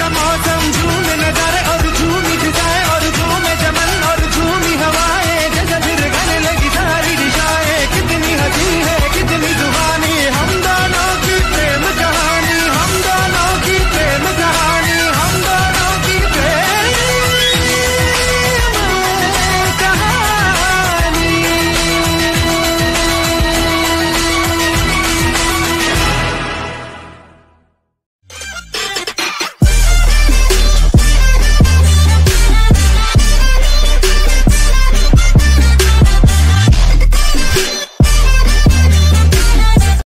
మోసం చూడు